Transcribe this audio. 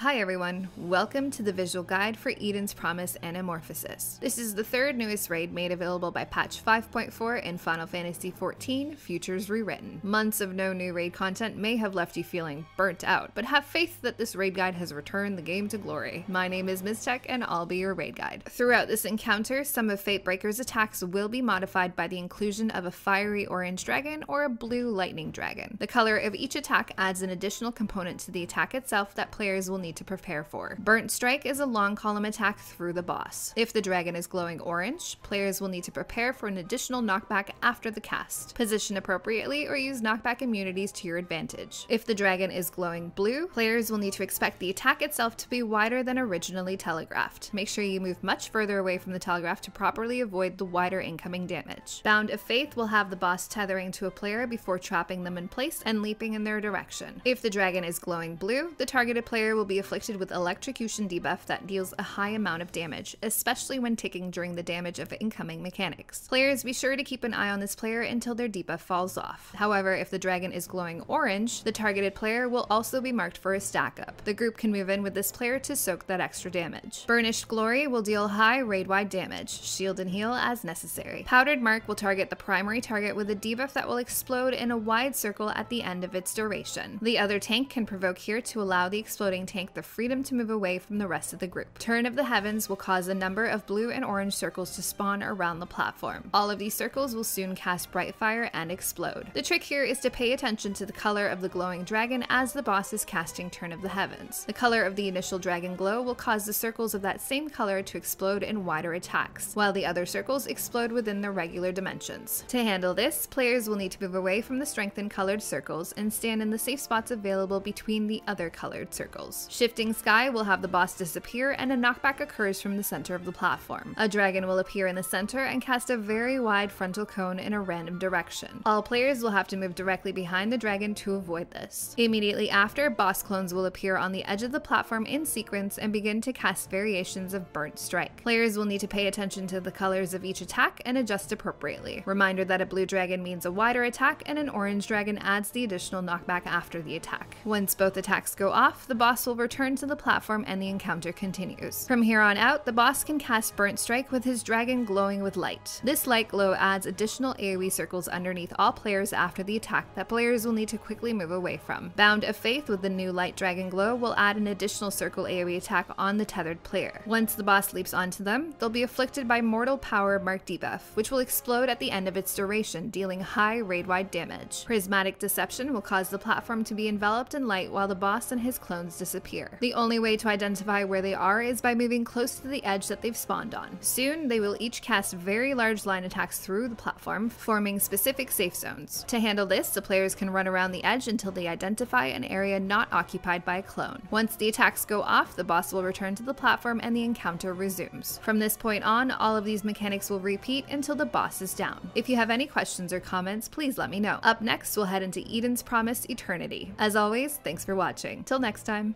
Hi everyone, welcome to the visual guide for Eden's Promise Anamorphosis. This is the third newest raid made available by patch 5.4 in Final Fantasy XIV Futures Rewritten. Months of no new raid content may have left you feeling burnt out, but have faith that this raid guide has returned the game to glory. My name is Mizzteq and I'll be your raid guide. Throughout this encounter, some of Fatebreaker's attacks will be modified by the inclusion of a fiery orange dragon or a blue lightning dragon. The color of each attack adds an additional component to the attack itself that players will need need to prepare for. Burnt Strike is a long column attack through the boss. If the dragon is glowing orange, players will need to prepare for an additional knockback after the cast. Position appropriately or use knockback immunities to your advantage. If the dragon is glowing blue, players will need to expect the attack itself to be wider than originally telegraphed. Make sure you move much further away from the telegraph to properly avoid the wider incoming damage. Bound of Faith will have the boss tethering to a player before trapping them in place and leaping in their direction. If the dragon is glowing blue, the targeted player will be afflicted with electrocution debuff that deals a high amount of damage, especially when ticking during the damage of incoming mechanics. Players be sure to keep an eye on this player until their debuff falls off. However, if the dragon is glowing orange, the targeted player will also be marked for a stack up. The group can move in with this player to soak that extra damage. Burnished Glory will deal high raid-wide damage, shield and heal as necessary. Powdered Mark will target the primary target with a debuff that will explode in a wide circle at the end of its duration. The other tank can provoke here to allow the exploding tank the freedom to move away from the rest of the group. Turn of the Heavens will cause a number of blue and orange circles to spawn around the platform. All of these circles will soon cast Brightfire and explode. The trick here is to pay attention to the color of the glowing dragon as the boss is casting Turn of the Heavens. The color of the initial dragon glow will cause the circles of that same color to explode in wider attacks, while the other circles explode within their regular dimensions. To handle this, players will need to move away from the strengthened colored circles and stand in the safe spots available between the other colored circles. Shifting Sky will have the boss disappear and a knockback occurs from the center of the platform. A dragon will appear in the center and cast a very wide frontal cone in a random direction. All players will have to move directly behind the dragon to avoid this. Immediately after, boss clones will appear on the edge of the platform in sequence and begin to cast variations of Burnt Strike. Players will need to pay attention to the colors of each attack and adjust appropriately. Reminder that a blue dragon means a wider attack and an orange dragon adds the additional knockback after the attack. Once both attacks go off, the boss will return to the platform and the encounter continues. From here on out, the boss can cast Burnt Strike with his dragon glowing with light. This light glow adds additional AoE circles underneath all players after the attack that players will need to quickly move away from. Bound of Faith with the new light dragon glow will add an additional circle AoE attack on the tethered player. Once the boss leaps onto them, they'll be afflicted by Mortal Power Mark debuff, which will explode at the end of its duration, dealing high raid-wide damage. Prismatic Deception will cause the platform to be enveloped in light while the boss and his clones disappear. The only way to identify where they are is by moving close to the edge that they've spawned on. Soon, they will each cast very large line attacks through the platform, forming specific safe zones. To handle this, the players can run around the edge until they identify an area not occupied by a clone. Once the attacks go off, the boss will return to the platform and the encounter resumes. From this point on, all of these mechanics will repeat until the boss is down. If you have any questions or comments, please let me know. Up next, we'll head into Eden's Promise Eternity. As always, thanks for watching. Till next time.